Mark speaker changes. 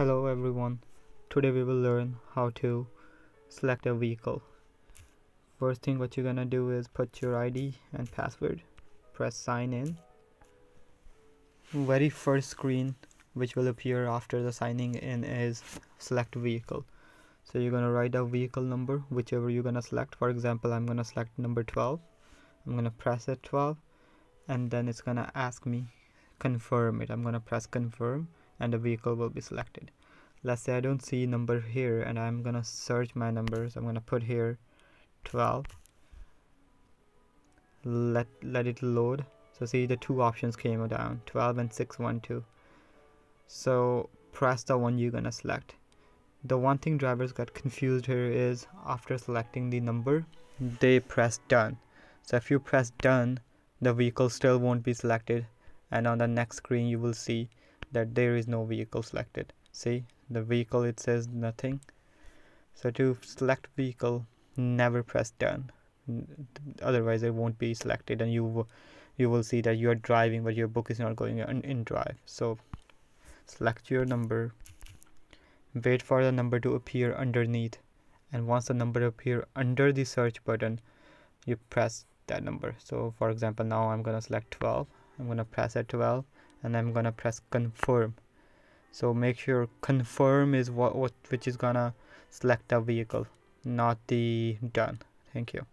Speaker 1: Hello everyone. Today we will learn how to select a vehicle. First thing what you're gonna do is put your ID and password. Press sign in. Very first screen which will appear after the signing in is select vehicle. So you're gonna write a vehicle number whichever you're gonna select. For example, I'm gonna select number 12. I'm gonna press it 12 and then it's gonna ask me confirm it. I'm gonna press confirm and the vehicle will be selected. Let's say I don't see number here and I'm gonna search my numbers. I'm gonna put here 12 let let it load. So see the two options came down 12 and 612 so press the one you're gonna select. The one thing drivers got confused here is after selecting the number they press done. So if you press done the vehicle still won't be selected and on the next screen you will see that there is no vehicle selected. See the vehicle it says nothing. So to select vehicle never press done. Otherwise it won't be selected and you you will see that you are driving but your book is not going in, in drive. So select your number. Wait for the number to appear underneath. And once the number appear under the search button you press that number. So for example now i'm gonna select 12 i'm gonna press at 12 and I'm gonna press confirm. So make sure confirm is what, what which is gonna select the vehicle not the done. Thank you